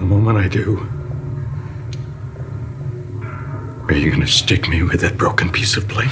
The moment I do, are you going to stick me with that broken piece of plate?